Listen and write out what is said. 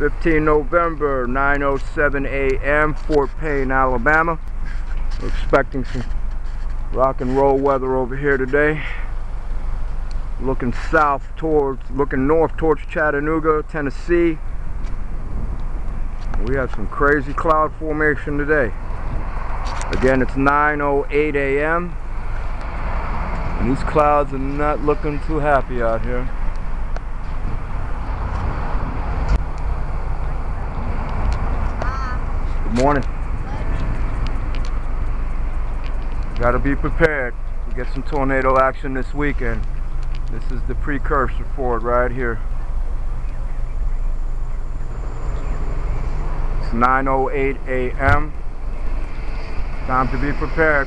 15 November, 9.07 a.m., Fort Payne, Alabama. We're expecting some rock and roll weather over here today. Looking south towards, looking north towards Chattanooga, Tennessee. We have some crazy cloud formation today. Again, it's 9.08 a.m. And these clouds are not looking too happy out here. Good morning. Got to be prepared. We get some tornado action this weekend. This is the precursor for it right here. It's 9.08 a.m. Time to be prepared.